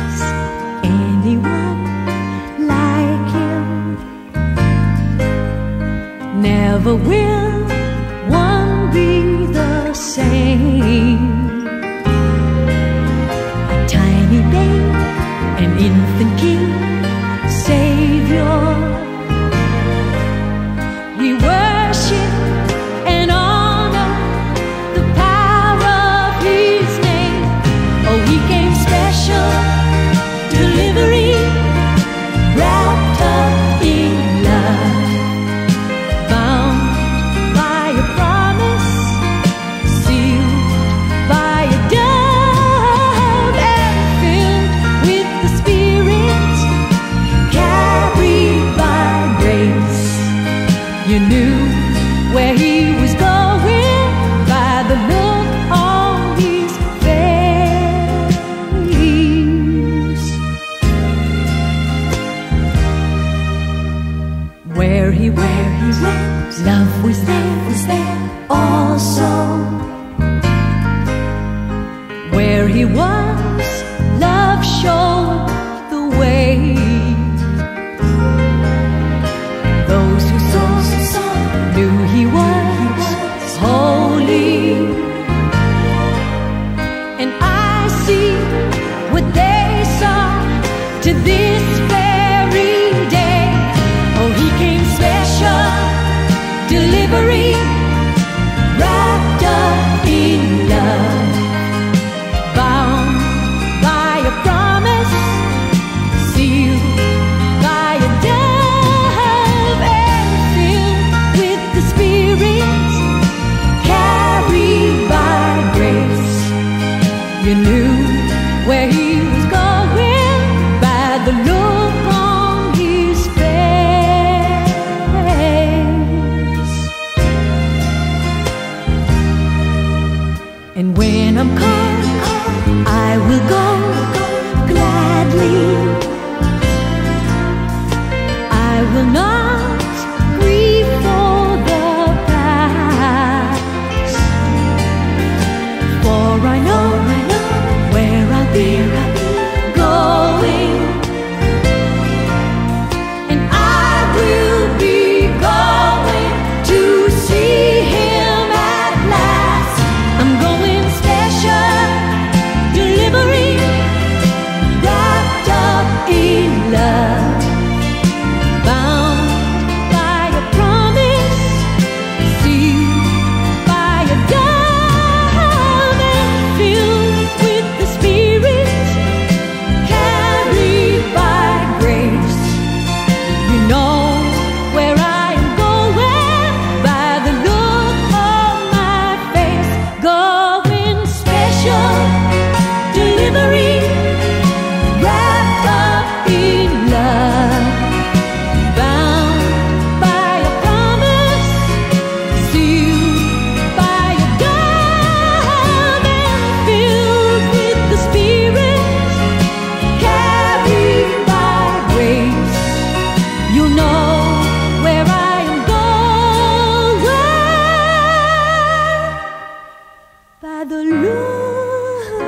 has anyone like him. Never will one be the same. A tiny babe, an infant king, savior. he, where he went. Love was there, was there also. Where he was, love showed the way. Those who saw, saw knew he was, holy. And I see what they saw to this And when I'm called, I will go gladly. I will not. look,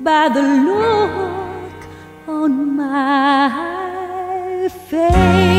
by the look on my face.